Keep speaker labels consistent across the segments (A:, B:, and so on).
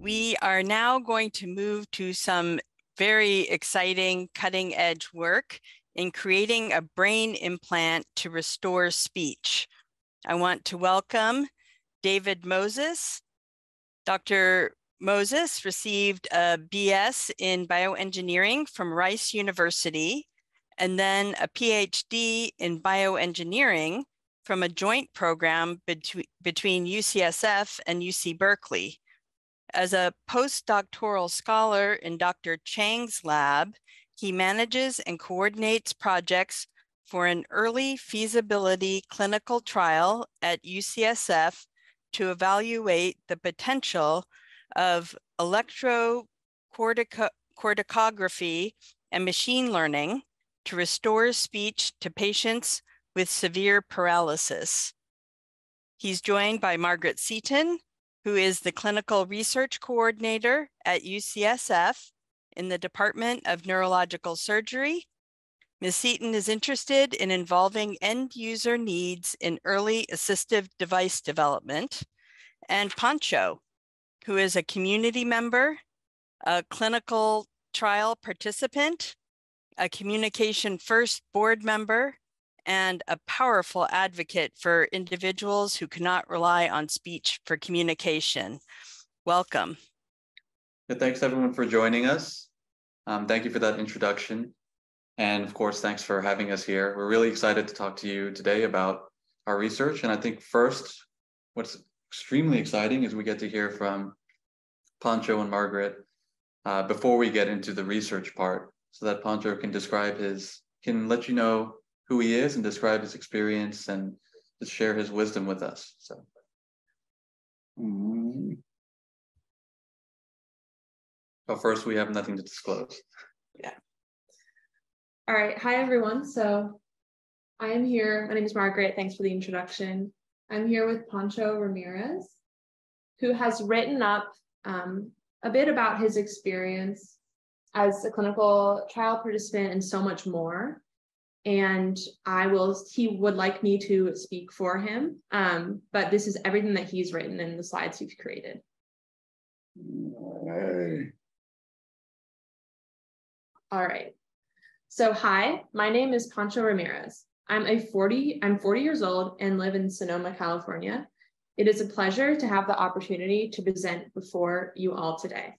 A: We are now going to move to some very exciting cutting edge work in creating a brain implant to restore speech. I want to welcome David Moses. Dr. Moses received a BS in bioengineering from Rice University and then a PhD in bioengineering from a joint program between, UCSF and UC Berkeley. As a postdoctoral scholar in Dr. Chang's lab, he manages and coordinates projects for an early feasibility clinical trial at UCSF to evaluate the potential of electrocorticography and machine learning to restore speech to patients with severe paralysis. He's joined by Margaret Seaton, who is the clinical research coordinator at UCSF in the Department of Neurological Surgery. Ms. Seaton is interested in involving end user needs in early assistive device development. And Pancho, who is a community member, a clinical trial participant, a CommunicationFIRST board member, and a powerful advocate for individuals who cannot rely on speech for communication. Welcome.
B: thanks everyone for joining us. Um, thank you for that introduction. And of course, thanks for having us here. We're really excited to talk to you today about our research. And I think first, what's extremely exciting is we get to hear from Pancho and Margaret uh, before we get into the research part so that Pancho can describe his, can let you know who he is and describe his experience and just share his wisdom with us. So. Mm-hmm. But first, we have nothing to disclose.
C: Yeah. All right. Hi, everyone. So I am here. My name is Margaret. Thanks for the introduction. I'm here with Pancho Ramirez, who has written up um, a bit about his experience as a clinical trial participant and so much more and I will, he would like me to speak for him. Um, but this is everything that he's written in the slides he's created. All right. So hi, my name is Pancho Ramirez. I'm a 40, I'm 40 years old and live in Sonoma, California. It is a pleasure to have the opportunity to present before you all today.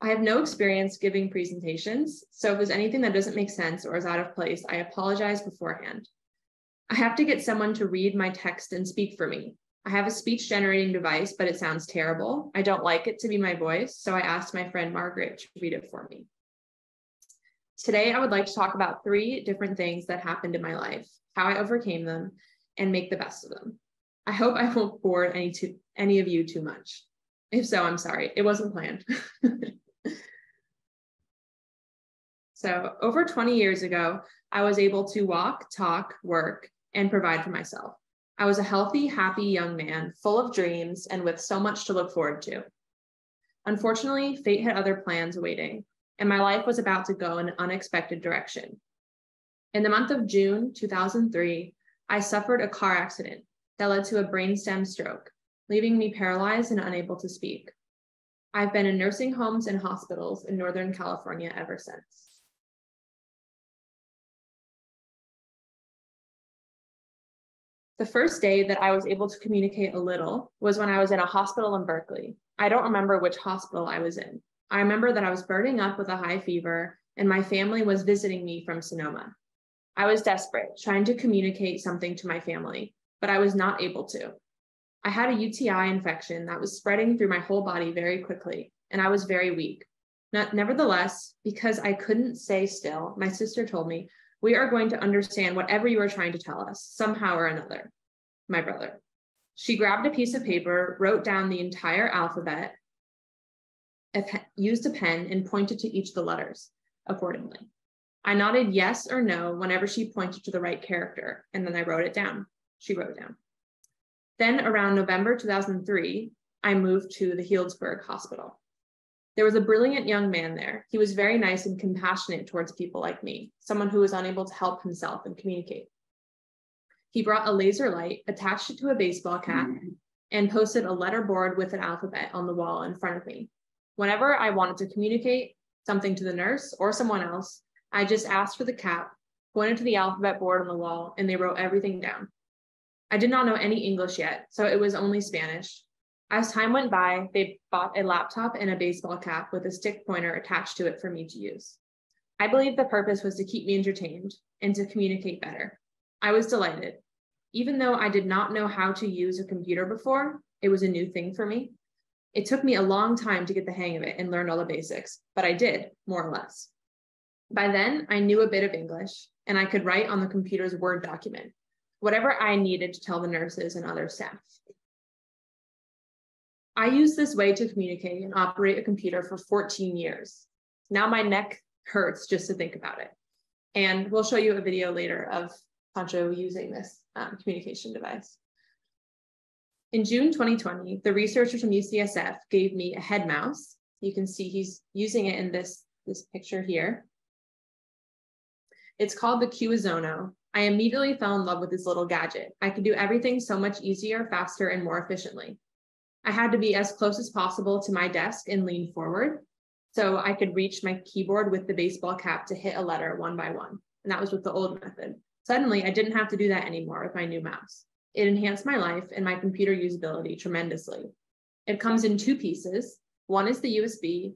C: I have no experience giving presentations, so if there's anything that doesn't make sense or is out of place, I apologize beforehand. I have to get someone to read my text and speak for me. I have a speech generating device, but it sounds terrible. I don't like it to be my voice, so I asked my friend Margaret to read it for me. Today, I would like to talk about three different things that happened in my life, how I overcame them, and make the best of them. I hope I won't bore any, too, any of you too much. If so, I'm sorry. It wasn't planned. So over 20 years ago, I was able to walk, talk, work, and provide for myself. I was a healthy, happy young man, full of dreams and with so much to look forward to. Unfortunately, fate had other plans waiting, and my life was about to go in an unexpected direction. In the month of June 2003, I suffered a car accident that led to a brainstem stroke, leaving me paralyzed and unable to speak. I've been in nursing homes and hospitals in Northern California ever since. The first day that I was able to communicate a little was when I was in a hospital in Berkeley. I don't remember which hospital I was in. I remember that I was burning up with a high fever and my family was visiting me from Sonoma. I was desperate, trying to communicate something to my family, but I was not able to. I had a UTI infection that was spreading through my whole body very quickly, and I was very weak. Not, nevertheless, because I couldn't stay still, my sister told me we are going to understand whatever you are trying to tell us, somehow or another. My brother. She grabbed a piece of paper, wrote down the entire alphabet, used a pen, and pointed to each of the letters accordingly. I nodded yes or no whenever she pointed to the right character, and then I wrote it down. She wrote it down. Then around November 2003, I moved to the Healdsburg Hospital. There was a brilliant young man there. He was very nice and compassionate towards people like me, someone who was unable to help himself and communicate. He brought a laser light, attached it to a baseball cap, mm-hmm. and posted a letter board with an alphabet on the wall in front of me. Whenever I wanted to communicate something to the nurse or someone else, I just asked for the cap, pointed to the alphabet board on the wall, and they wrote everything down. I did not know any English yet, so it was only Spanish. As time went by, they bought a laptop and a baseball cap with a stick pointer attached to it for me to use. I believe the purpose was to keep me entertained and to communicate better. I was delighted. Even though I did not know how to use a computer before, it was a new thing for me. It took me a long time to get the hang of it and learn all the basics, but I did, more or less. By then, I knew a bit of English and I could write on the computer's Word document, whatever I needed to tell the nurses and other staff. I used this way to communicate and operate a computer for 14 years. Now my neck hurts just to think about it. And we'll show you a video later of Pancho using this um, communication device. In June 2020, the researchers from UCSF gave me a head mouse. You can see he's using it in this, this picture here. It's called the Quha Zono. I immediately fell in love with this little gadget. I could do everything so much easier, faster, and more efficiently. I had to be as close as possible to my desk and lean forward so I could reach my keyboard with the baseball cap to hit a letter one by one. And that was with the old method. Suddenly, I didn't have to do that anymore with my new mouse. It enhanced my life and my computer usability tremendously. It comes in two pieces. One is the USB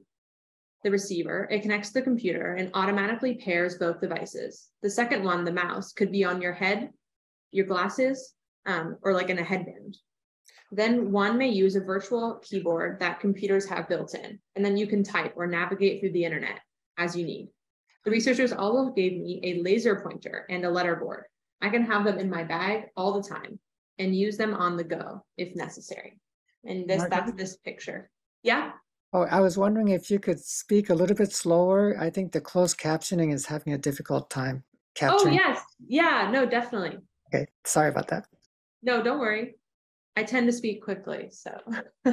C: the receiver, it connects to the computer and automatically pairs both devices. The second one, the mouse, could be on your head, your glasses, um, or like in a headband. Then one may use a virtual keyboard that computers have built in, and then you can type or navigate through the internet as you need. The researchers also gave me a laser pointer and a letter board. I can have them in my bag all the time and use them on the go if necessary. And this, that's this picture. Yeah.
D: Oh, I was wondering if you could speak a little bit slower. I think the closed captioning is having a difficult time
C: Oh, yes. Yeah, no, definitely.
D: Okay, sorry about that.
C: No, don't worry. I tend to speak quickly, so.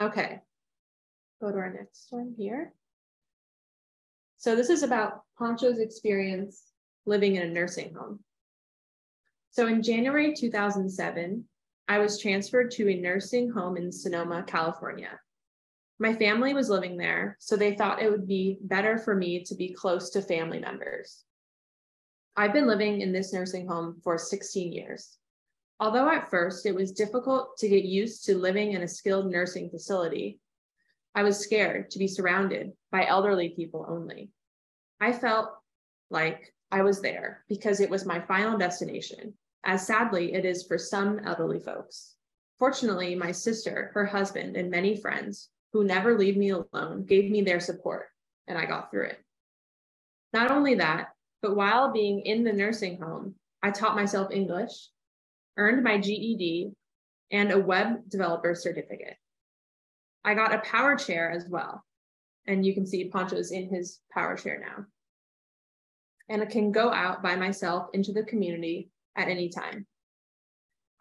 C: Okay. Go to our next one here. So this is about Pancho's experience living in a nursing home. So in January 2007, I was transferred to a nursing home in Sonoma, California. My family was living there, so they thought it would be better for me to be close to family members. I've been living in this nursing home for 16 years. Although at first it was difficult to get used to living in a skilled nursing facility, I was scared to be surrounded by elderly people only. I felt like I was there because it was my final destination, as sadly it is for some elderly folks. Fortunately, my sister, her husband, and many friends who never leave me alone gave me their support, and I got through it. Not only that, but while being in the nursing home, I taught myself English, earned my GED, and a web developer certificate. I got a power chair as well. And you can see Pancho's in his power chair now. And I can go out by myself into the community at any time.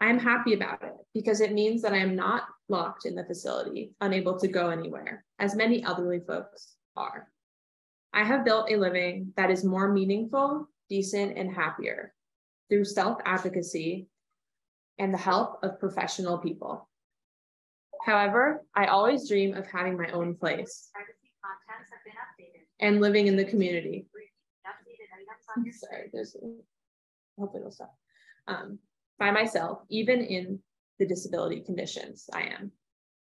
C: I am happy about it because it means that I am not locked in the facility, unable to go anywhere, as many elderly folks are. I have built a living that is more meaningful, decent, and happier through self advocacy and the help of professional people. However, I always dream of having my own place and living in the community. Sorry, there's, hope it'll stop. Um, by myself, even in the disability conditions I am.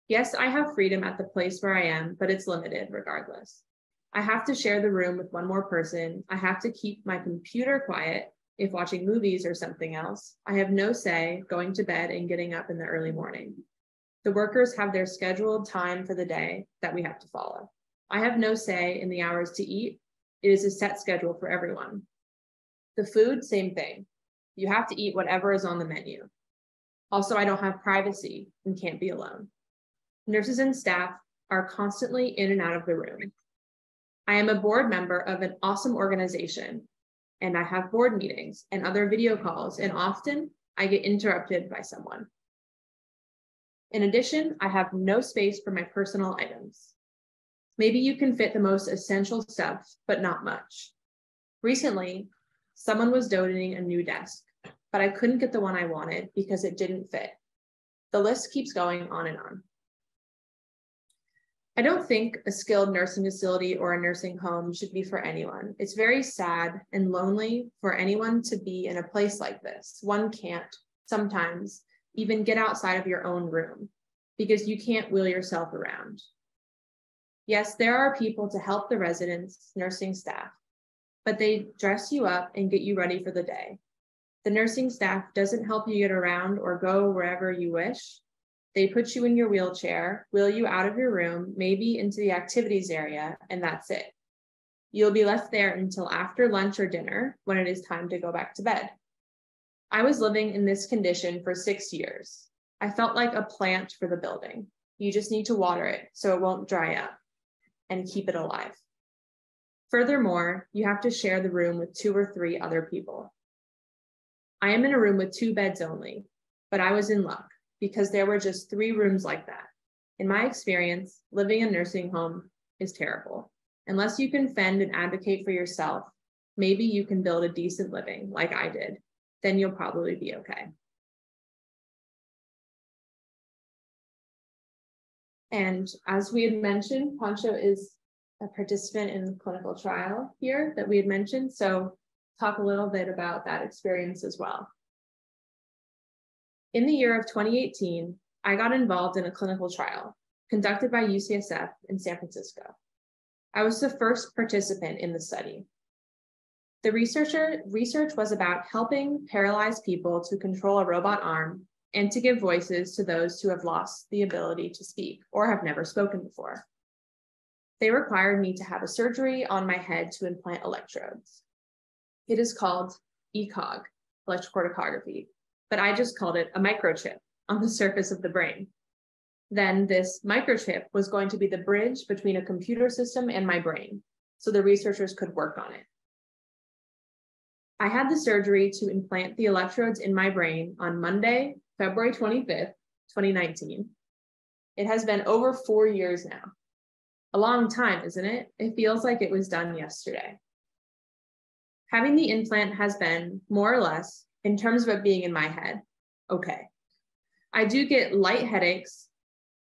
C: Yes, I have freedom at the place where I am, but it's limited regardless. I have to share the room with one more person. I have to keep my computer quiet if watching movies or something else. I have no say going to bed and getting up in the early morning. The workers have their scheduled time for the day that we have to follow. I have no say in the hours to eat. It is a set schedule for everyone. The food, same thing. You have to eat whatever is on the menu. Also, I don't have privacy and can't be alone. Nurses and staff are constantly in and out of the room. I am a board member of an awesome organization, and I have board meetings and other video calls, and often I get interrupted by someone. In addition, I have no space for my personal items. Maybe you can fit the most essential stuff, but not much. Recently, someone was donating a new desk, but I couldn't get the one I wanted because it didn't fit. The list keeps going on and on. I don't think a skilled nursing facility or a nursing home should be for anyone. It's very sad and lonely for anyone to be in a place like this. One can't sometimes even get outside of your own room because you can't wheel yourself around. Yes, there are people to help the residents, nursing staff, but they dress you up and get you ready for the day. The nursing staff doesn't help you get around or go wherever you wish. They put you in your wheelchair, wheel you out of your room, maybe into the activities area, and that's it. You'll be left there until after lunch or dinner when it is time to go back to bed. I was living in this condition for six years. I felt like a plant for the building. You just need to water it so it won't dry up and keep it alive. Furthermore, you have to share the room with two or three other people. I am in a room with two beds only, but I was in luck because there were just three rooms like that. In my experience, living in a nursing home is terrible. Unless you can fend and advocate for yourself, maybe you can build a decent living like I did, then you'll probably be okay. And as we had mentioned, Pancho is a participant in the clinical trial here that we had mentioned. So talk a little bit about that experience as well. In the year of 2018, I got involved in a clinical trial conducted by UCSF in San Francisco. I was the first participant in the study. The researcher research was about helping paralyzed people to control a robot arm and to give voices to those who have lost the ability to speak or have never spoken before. They required me to have a surgery on my head to implant electrodes. It is called ECOG, electrocorticography, but I just called it a microchip on the surface of the brain. Then this microchip was going to be the bridge between a computer system and my brain, so the researchers could work on it. I had the surgery to implant the electrodes in my brain on Monday, February 25th, 2019. It has been over four years now. A long time, isn't it? It feels like it was done yesterday. Having the implant has been more or less, in terms of it being in my head, okay. I do get light headaches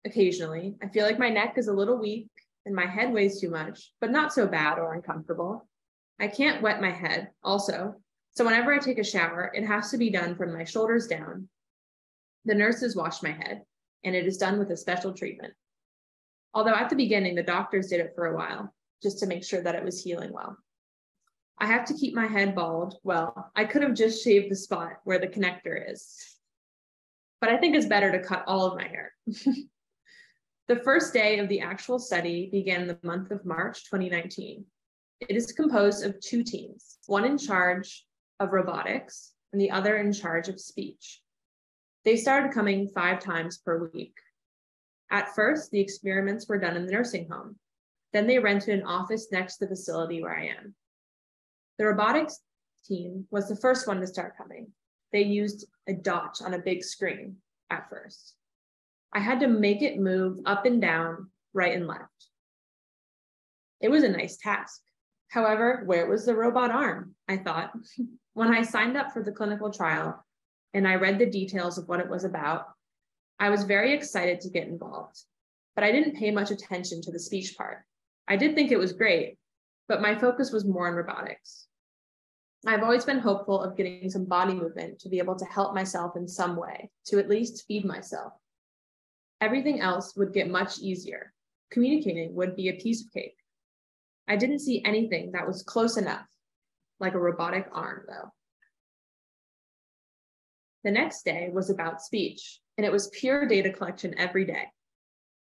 C: occasionally. I feel like my neck is a little weak and my head weighs too much, but not so bad or uncomfortable. I can't wet my head also. So whenever I take a shower, it has to be done from my shoulders down. The nurses wash my head and it is done with a special treatment. Although at the beginning, the doctors did it for a while just to make sure that it was healing well. I have to keep my head bald. Well, I could have just shaved the spot where the connector is, but I think it's better to cut all of my hair. the first day of the actual study began the month of March 2019. It is composed of two teams, one in charge of robotics and the other in charge of speech. They started coming five times per week. At first, the experiments were done in the nursing home. Then they rented an office next to the facility where I am. The robotics team was the first one to start coming. They used a dot on a big screen at first. I had to make it move up and down, right and left. It was a nice task. However, where was the robot arm? I thought. when I signed up for the clinical trial and I read the details of what it was about, I was very excited to get involved, but I didn't pay much attention to the speech part. I did think it was great, but my focus was more on robotics. I've always been hopeful of getting some body movement to be able to help myself in some way, to at least feed myself. Everything else would get much easier. Communicating would be a piece of cake. I didn't see anything that was close enough, like a robotic arm, though. The next day was about speech, and it was pure data collection every day.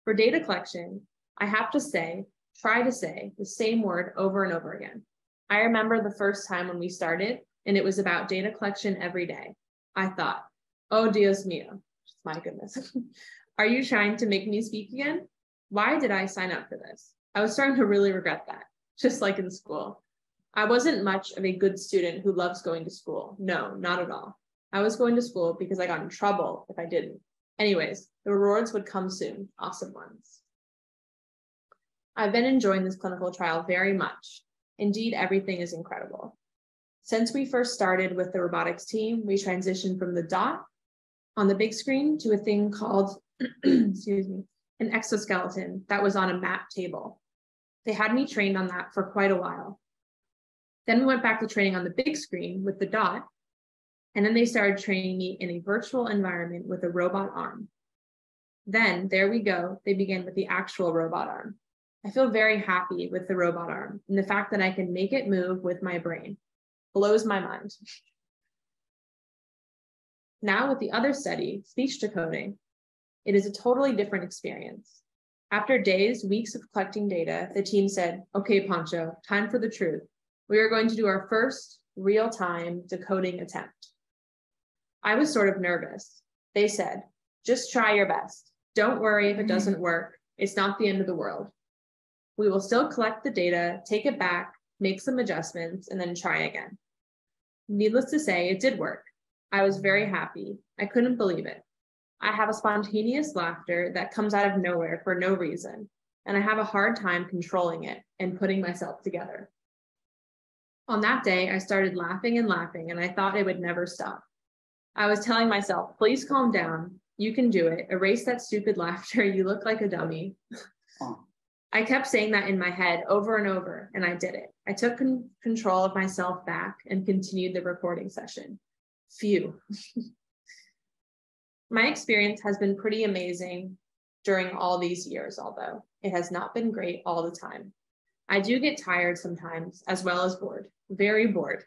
C: For data collection, I have to say, try to say the same word over and over again. I remember the first time when we started, and it was about data collection every day. I thought, oh, Dios mío, my goodness. Are you trying to make me speak again? Why did I sign up for this? I was starting to really regret that just like in school. I wasn't much of a good student who loves going to school. No, not at all. I was going to school because I got in trouble if I didn't. Anyways, the rewards would come soon, awesome ones. I've been enjoying this clinical trial very much. Indeed, everything is incredible. Since we first started with the robotics team, we transitioned from the dot on the big screen to a thing called, excuse me, an exoskeleton that was on a map table. They had me trained on that for quite a while. Then we went back to training on the big screen with the dot, and then they started training me in a virtual environment with a robot arm. Then there we go, they begin with the actual robot arm. I feel very happy with the robot arm and the fact that I can make it move with my brain. Blows my mind. Now with the other study, speech decoding, it is a totally different experience. After days, weeks of collecting data, the team said, okay, Pancho, time for the truth. We are going to do our first real-time decoding attempt. I was sort of nervous. They said, just try your best. Don't worry if it mm-hmm. doesn't work. It's not the end of the world. We will still collect the data, take it back, make some adjustments, and then try again. Needless to say, it did work. I was very happy. I couldn't believe it. I have a spontaneous laughter that comes out of nowhere for no reason, and I have a hard time controlling it and putting myself together. On that day, I started laughing and laughing, and I thought it would never stop. I was telling myself, please calm down. You can do it. Erase that stupid laughter. You look like a dummy. I kept saying that in my head over and over, and I did it. I took con- control of myself back and continued the recording session. Phew. my experience has been pretty amazing during all these years, although it has not been great all the time. I do get tired sometimes, as well as bored, very bored.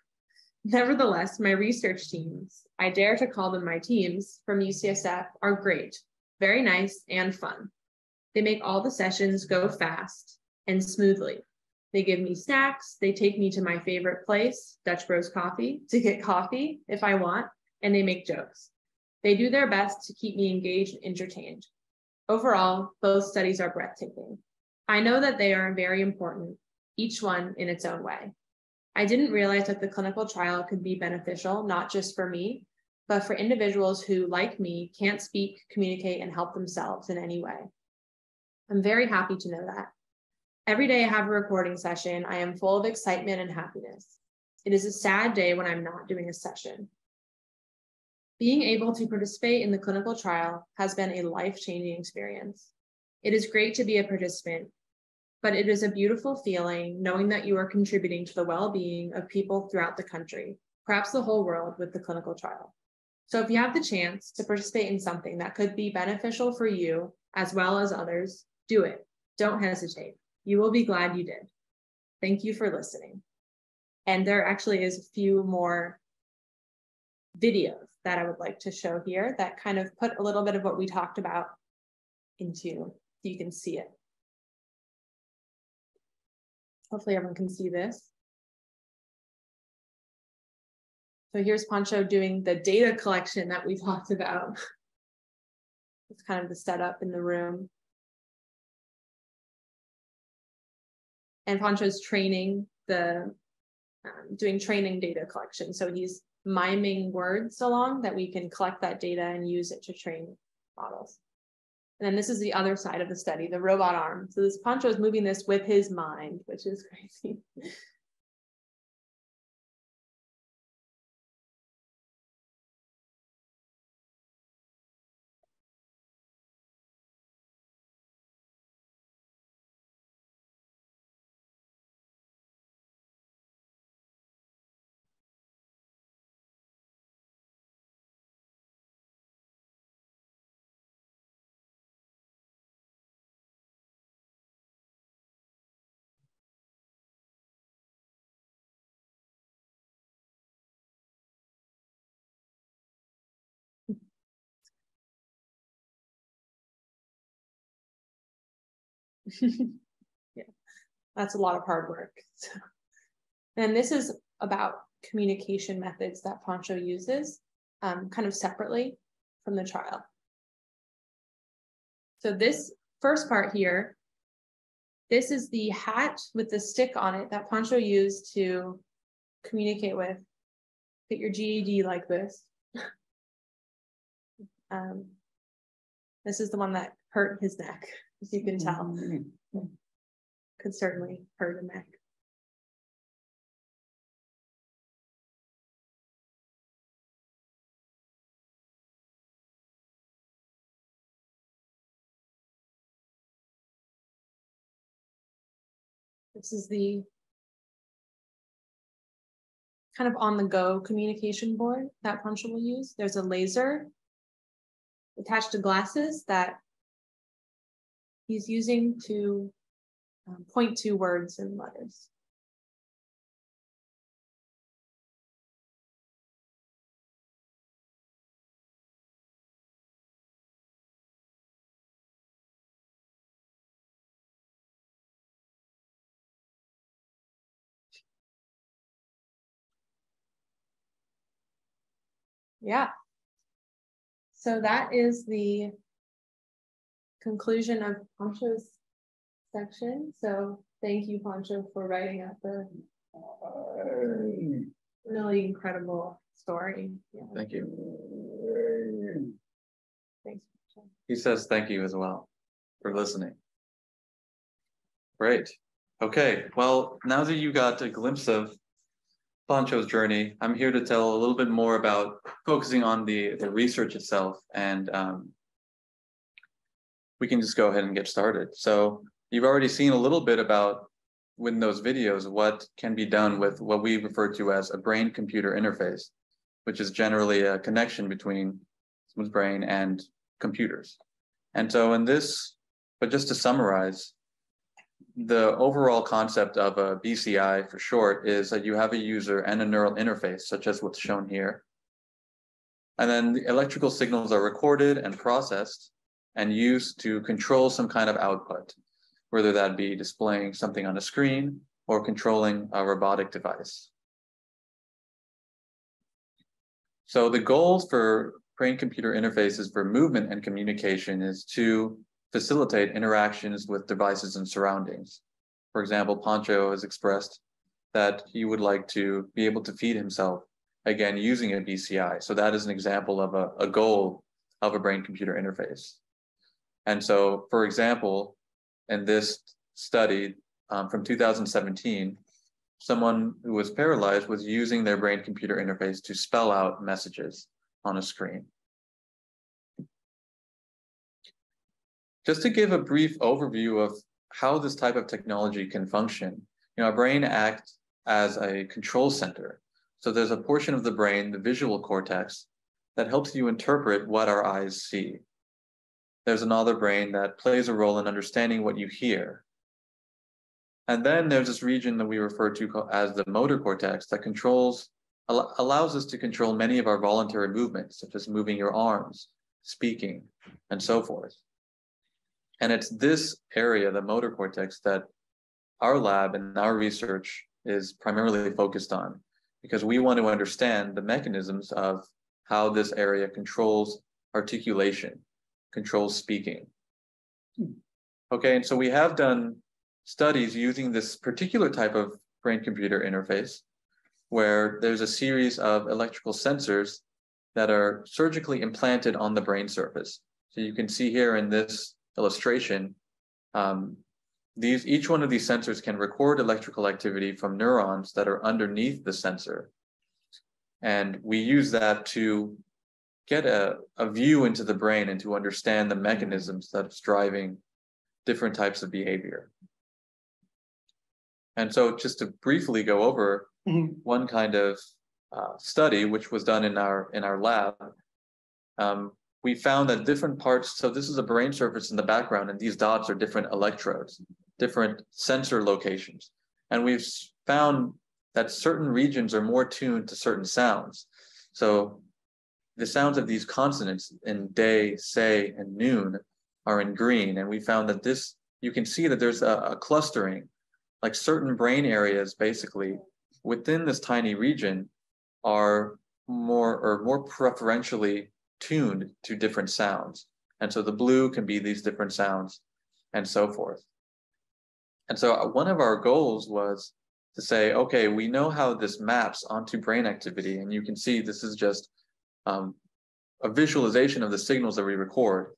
C: Nevertheless, my research teams, I dare to call them my teams from UCSF, are great, very nice, and fun. They make all the sessions go fast and smoothly. They give me snacks, they take me to my favorite place, Dutch Bros Coffee, to get coffee if I want, and they make jokes. They do their best to keep me engaged and entertained. Overall, both studies are breathtaking. I know that they are very important, each one in its own way. I didn't realize that the clinical trial could be beneficial, not just for me, but for individuals who, like me, can't speak, communicate, and help themselves in any way. I'm very happy to know that. Every day I have a recording session, I am full of excitement and happiness. It is a sad day when I'm not doing a session. Being able to participate in the clinical trial has been a life changing experience. It is great to be a participant, but it is a beautiful feeling knowing that you are contributing to the well being of people throughout the country, perhaps the whole world, with the clinical trial. So, if you have the chance to participate in something that could be beneficial for you as well as others, do it. Don't hesitate. You will be glad you did. Thank you for listening. And there actually is a few more videos that I would like to show here that kind of put a little bit of what we talked about into, so you can see it. Hopefully everyone can see this. So here's Pancho doing the data collection that we talked about. It's kind of the setup in the room. And Pancho's training the um, doing training data collection. So he's miming words along that we can collect that data and use it to train models. And then this is the other side of the study, the robot arm. So this Pancho is moving this with his mind, which is crazy. yeah, that's a lot of hard work. and this is about communication methods that Pancho uses um, kind of separately from the trial. So this first part here, this is the hat with the stick on it that Pancho used to communicate with. Get your GED like this. um, this is the one that hurt his neck as you can tell, mm-hmm. could certainly hurt a neck. This is the kind of on the go communication board that Pancho will use. There's a laser attached to glasses that he's using to um, point to words and letters. Yeah. So that is the conclusion of Pancho's section. So thank you, Pancho, for writing up the really incredible story. Yeah.
B: Thank you.
C: Thanks. Pancho.
B: He says thank you as well for listening. Great. Okay, well, now that you got a glimpse of Pancho's journey, I'm here to tell a little bit more about focusing on the, the research itself and um, we can just go ahead and get started. So you've already seen a little bit about in those videos what can be done with what we refer to as a brain computer interface, which is generally a connection between someone's brain and computers. And so in this, but just to summarize, the overall concept of a BCI for short is that you have a user and a neural interface, such as what's shown here. And then the electrical signals are recorded and processed and used to control some kind of output, whether that be displaying something on a screen or controlling a robotic device. So the goals for brain-computer interfaces for movement and communication is to facilitate interactions with devices and surroundings. For example, Pancho has expressed that he would like to be able to feed himself again using a BCI. So that is an example of a, a goal of a brain-computer interface. And so, for example, in this study um, from 2017, someone who was paralyzed was using their brain computer interface to spell out messages on a screen. Just to give a brief overview of how this type of technology can function, you know, our brain acts as a control center. So there's a portion of the brain, the visual cortex, that helps you interpret what our eyes see. There's another brain that plays a role in understanding what you hear. And then there's this region that we refer to as the motor cortex that controls, al allows us to control many of our voluntary movements, such as moving your arms, speaking, and so forth. And it's this area, the motor cortex, that our lab and our research is primarily focused on because we want to understand the mechanisms of how this area controls articulation, controls speaking. Okay, and so we have done studies using this particular type of brain computer interface where there's a series of electrical sensors that are surgically implanted on the brain surface. So you can see here in this illustration, um, these each one of these sensors can record electrical activity from neurons that are underneath the sensor. And we use that to get a, a view into the brain and to understand the mechanisms that's driving different types of behavior. And so just to briefly go over
E: Mhm.
B: one kind of uh, study, which was done in our in our lab, um, we found that different parts, so this is a brain surface in the background, and these dots are different electrodes, different sensor locations. And we've found that certain regions are more tuned to certain sounds. So the sounds of these consonants in day, say, and noon are in green. And we found that this, you can see that there's a, a clustering, like certain brain areas basically within this tiny region are more or more preferentially tuned to different sounds. And so the blue can be these different sounds and so forth. And so one of our goals was to say, okay, we know how this maps onto brain activity. And you can see this is just um, a visualization of the signals that we record.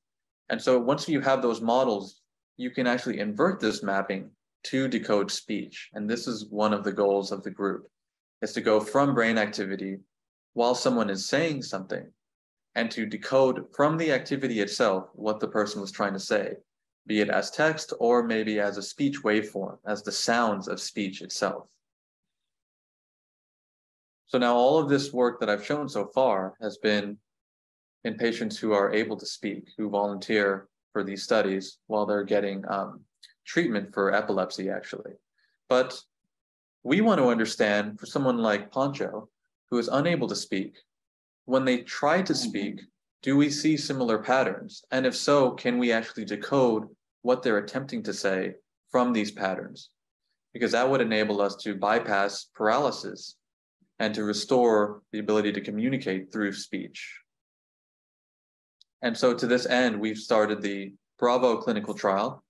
B: And so once you have those models, you can actually invert this mapping to decode speech. And this is one of the goals of the group, is to go from brain activity while someone is saying something and to decode from the activity itself what the person was trying to say. be it as text or maybe as a speech waveform, as the sounds of speech itself. So now all of this work that I've shown so far has been in patients who are able to speak, who volunteer for these studies while they're getting um, treatment for epilepsy, actually. But we want to understand for someone like Pancho, who is unable to speak, when they try to speak, do we see similar patterns? And if so, can we actually decode what they're attempting to say from these patterns? Because that would enable us to bypass paralysis and to restore the ability to communicate through speech. And so to this end, we've started the Bravo clinical trial,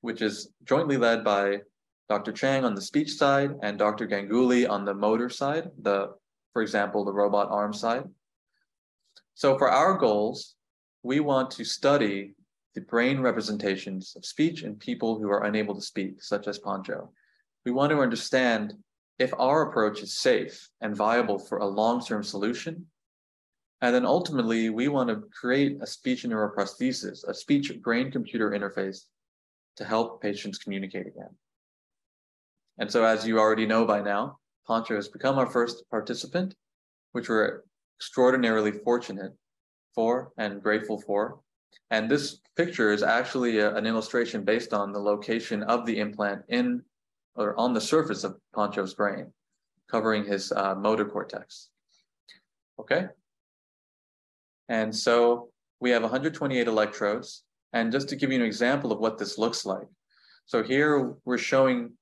B: which is jointly led by Dr. Chang on the speech side and Dr. Ganguly on the motor side, the, for example, the robot arm side. So for our goals, we want to study the brain representations of speech in people who are unable to speak, such as Pancho. We want to understand if our approach is safe and viable for a long-term solution. And then ultimately, we want to create a speech neuroprosthesis, a speech brain-computer interface to help patients communicate again. And so as you already know by now, Pancho has become our first participant, which we're extraordinarily fortunate for and grateful for. And this picture is actually a, an illustration based on the location of the implant in or on the surface of Pancho's brain, covering his uh, motor cortex. Okay. And so we have 128 electrodes. And just to give you an example of what this looks like. So here we're showing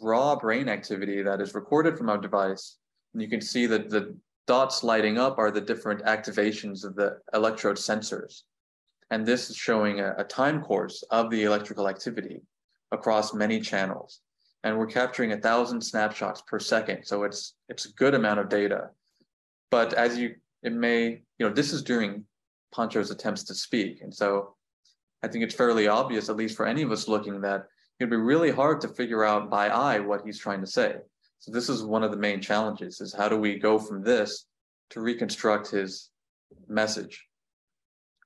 B: raw brain activity that is recorded from our device. And you can see that the dots lighting up are the different activations of the electrode sensors. And this is showing a, a time course of the electrical activity across many channels. And we're capturing a thousand snapshots per second. So it's it's a good amount of data. But as you it may, you know, this is during Pancho's attempts to speak. And so I think it's fairly obvious, at least for any of us looking, that it'd be really hard to figure out by eye what he's trying to say. So this is one of the main challenges is how do we go from this to reconstruct his message?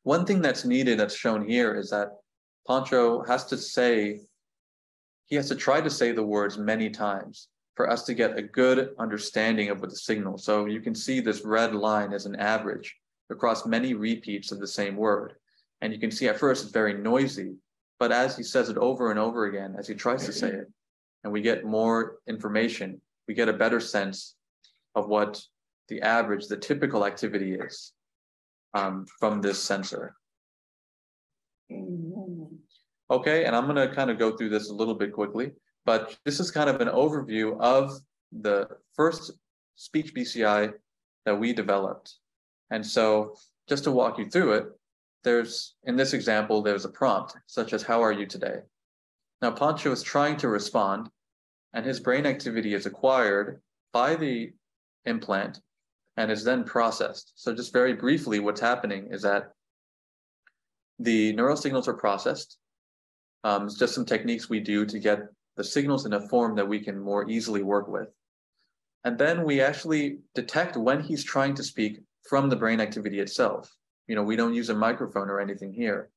B: One thing that's needed that's shown here is that Pancho has to say, he has to try to say the words many times for us to get a good understanding of what the signal. So you can see this red line as an average across many repeats of the same word. And you can see at first it's very noisy, but as he says it over and over again, as he tries to say it, and we get more information, we get a better sense of what the average, the typical activity is um, from this sensor. Okay, and I'm gonna kind of go through this a little bit quickly, but this is kind of an overview of the first speech BCI that we developed. And so just to walk you through it, there's, in this example, there's a prompt such as, how are you today? Now, Pancho is trying to respond, and his brain activity is acquired by the implant and is then processed. So just very briefly, what's happening is that the neural signals are processed. Um, it's just some techniques we do to get the signals in a form that we can more easily work with. And then we actually detect when he's trying to speak from the brain activity itself. You know, we don't use a microphone or anything here.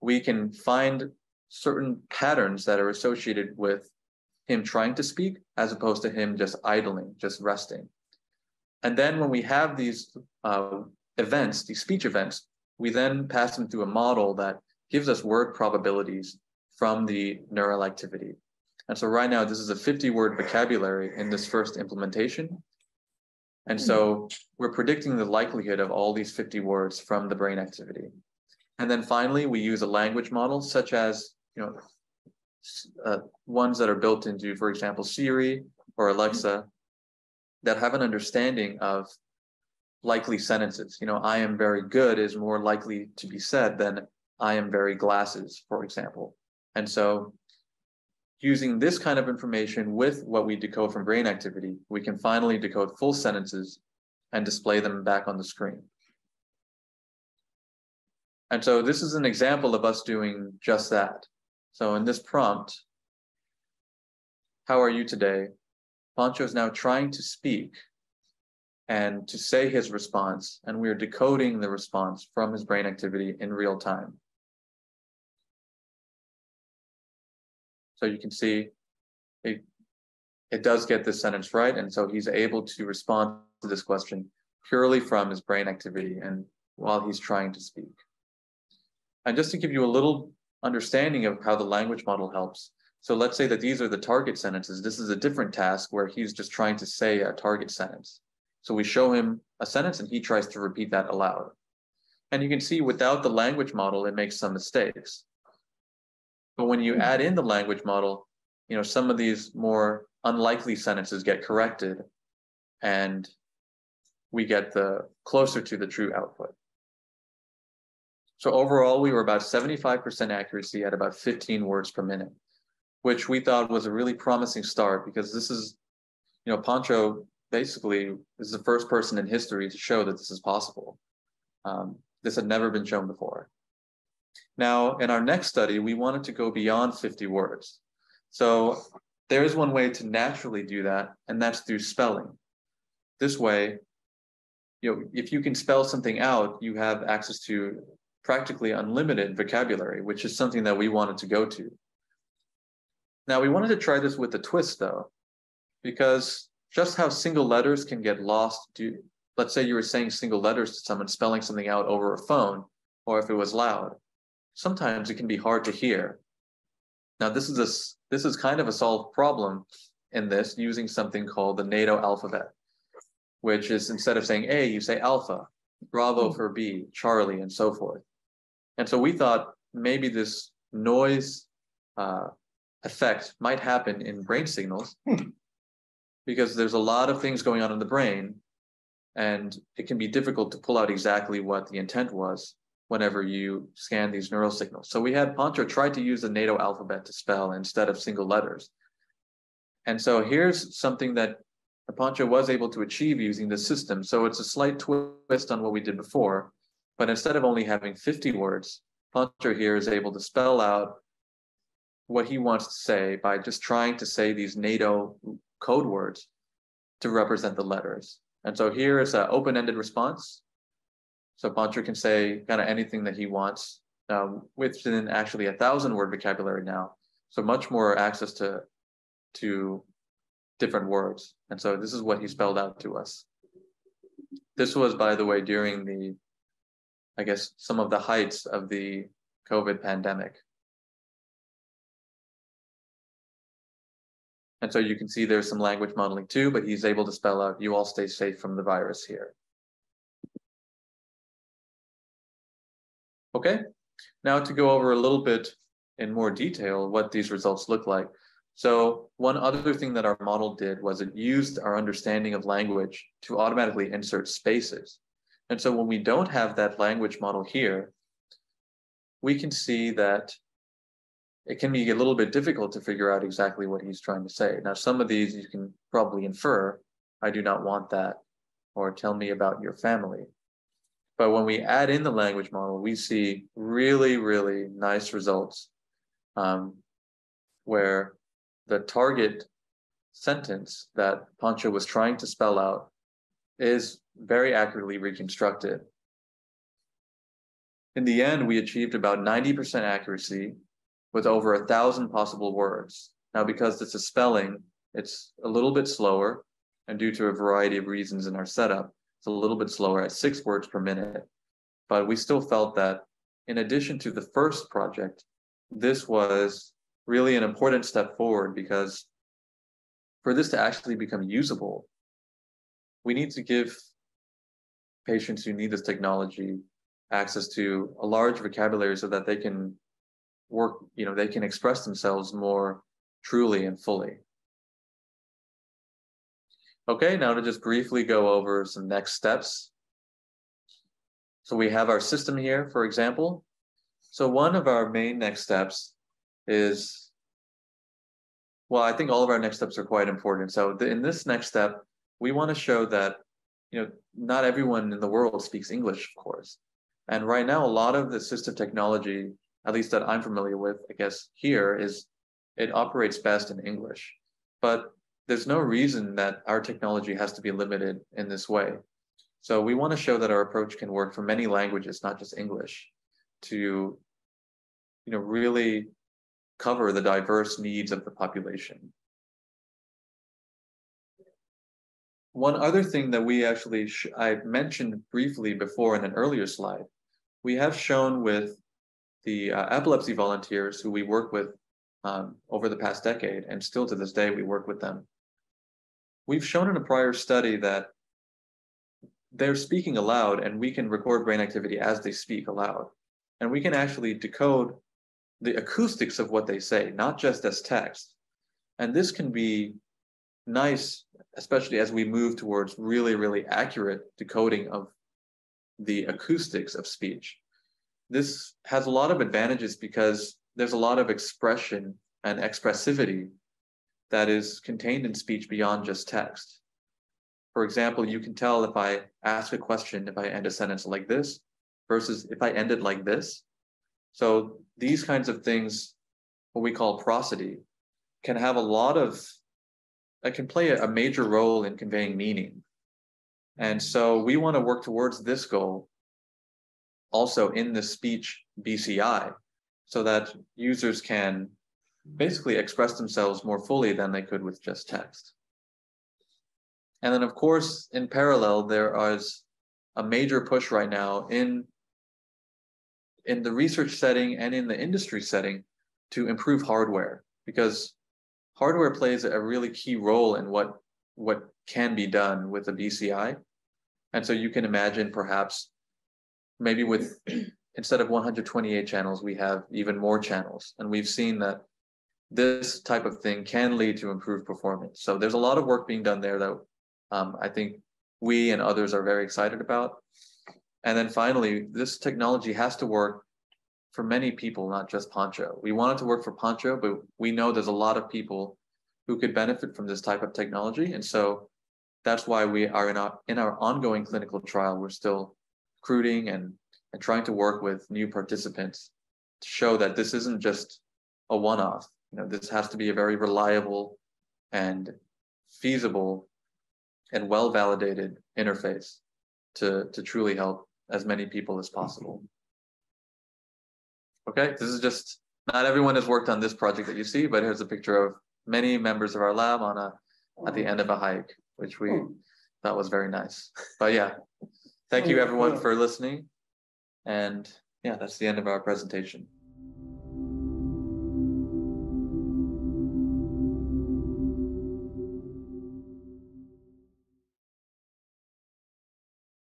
B: We can find certain patterns that are associated with him trying to speak as opposed to him just idling, just resting. And then when we have these uh, events, these speech events, we then pass them through a model that gives us word probabilities from the neural activity. And so right now, this is a 50 word vocabulary in this first implementation. And so we're predicting the likelihood of all these 50 words from the brain activity. And then finally, we use a language model such as, you know, uh, ones that are built into, for example, Siri or Alexa that have an understanding of likely sentences. You know, I am very good is more likely to be said than I am very glasses, for example. And so using this kind of information with what we decode from brain activity, we can finally decode full sentences and display them back on the screen. And so this is an example of us doing just that. So in this prompt, how are you today? Pancho is now trying to speak and to say his response, and we are decoding the response from his brain activity in real time. So you can see it, it does get this sentence right. And so he's able to respond to this question purely from his brain activity and while he's trying to speak. And just to give you a little understanding of how the language model helps. So let's say that these are the target sentences. This is a different task where he's just trying to say a target sentence. So we show him a sentence and he tries to repeat that aloud. And you can see without the language model, it makes some mistakes. But when you add in the language model, you know, some of these more unlikely sentences get corrected and we get the closer to the true output. So overall, we were about 75% accuracy at about 15 words per minute, which we thought was a really promising start because this is, you know, Pancho basically is the first person in history to show that this is possible. Um, this had never been shown before. Now, in our next study, we wanted to go beyond 50 words. So there is one way to naturally do that, and that's through spelling. This way, you know, if you can spell something out, you have access to practically unlimited vocabulary, which is something that we wanted to go to. Now, we wanted to try this with a twist, though, because just how single letters can get lost due, let's say you were saying single letters to someone spelling something out over a phone, or if it was loud, sometimes it can be hard to hear. Now, this is a, this is kind of a solved problem in this using something called the NATO alphabet, which is instead of saying A, you say alpha, Bravo hmm. for B, Charlie, and so forth. And so we thought maybe this noise uh, effect might happen in brain signals hmm. because there's a lot of things going on in the brain and it can be difficult to pull out exactly what the intent was whenever you scan these neural signals. So we had Pancho try to use the NATO alphabet to spell instead of single letters. And so here's something that Pancho was able to achieve using the system. So it's a slight twist on what we did before, but instead of only having 50 words, Pancho here is able to spell out what he wants to say by just trying to say these NATO code words to represent the letters. And so here is an open-ended response. So Pancho can say kind of anything that he wants um, within actually a thousand word vocabulary now. So much more access to, to different words. And so this is what he spelled out to us. This was, by the way, during the, I guess, some of the heights of the COVID pandemic. And so you can see there's some language modeling too, but he's able to spell out, you all stay safe from the virus here. Okay, now to go over a little bit in more detail what these results look like. So one other thing that our model did was it used our understanding of language to automatically insert spaces. And so when we don't have that language model here, we can see that it can be a little bit difficult to figure out exactly what he's trying to say. Now, some of these you can probably infer, I do not want that, or tell me about your family. But when we add in the language model, we see really, really nice results um, where the target sentence that Pancho was trying to spell out is very accurately reconstructed. In the end, we achieved about 90% accuracy with over a thousand possible words. Now, because this is spelling, it's a little bit slower, and due to a variety of reasons in our setup, it's a little bit slower at six words per minute. But we still felt that in addition to the first project, this was really an important step forward because for this to actually become usable, we need to give patients who need this technology access to a large vocabulary so that they can work, you know, they can express themselves more truly and fully. Okay, now to just briefly go over some next steps. So we have our system here, for example. So one of our main next steps is, well, I think all of our next steps are quite important. So in this next step, we want to show that, you know, not everyone in the world speaks English, of course. And right now, a lot of the assistive technology at least that I'm familiar with, I guess here is it operates best in English. But there's no reason that our technology has to be limited in this way. So we want to show that our approach can work for many languages, not just English, to you know really cover the diverse needs of the population. One other thing that we actually, I mentioned briefly before in an earlier slide, we have shown with the uh, epilepsy volunteers who we work with um, over the past decade, and still to this day, we work with them. We've shown in a prior study that they're speaking aloud and we can record brain activity as they speak aloud. And we can actually decode the acoustics of what they say, not just as text. And this can be nice, especially as we move towards really, really accurate decoding of the acoustics of speech. This has a lot of advantages because there's a lot of expression and expressivity that is contained in speech beyond just text. For example, you can tell if I ask a question, if I end a sentence like this, versus if I end it like this. So these kinds of things, what we call prosody, can have a lot of, it can play a major role in conveying meaning. And so we want to work towards this goal also in the speech BCI so that users can basically express themselves more fully than they could with just text. And then, of course, in parallel, there is a major push right now in, in the research setting and in the industry setting to improve hardware because hardware plays a really key role in what, what can be done with a BCI. And so you can imagine perhaps maybe with instead of 128 channels, we have even more channels. And we've seen that this type of thing can lead to improved performance. So there's a lot of work being done there that um, I think we and others are very excited about. And then finally, this technology has to work for many people, not just Pancho. We want it to work for Pancho, but we know there's a lot of people who could benefit from this type of technology. And so that's why we are in our in our ongoing clinical trial, we're still recruiting and, and trying to work with new participants to show that this isn't just a one-off. You know, this has to be a very reliable and feasible and well-validated interface to, to truly help as many people as possible. Okay, this is just, not everyone has worked on this project that you see, but here's a picture of many members of our lab on a, at the end of a hike, which we hmm. thought was very nice. But yeah, thank you hmm. everyone hmm. for listening. And yeah, that's the end of our presentation.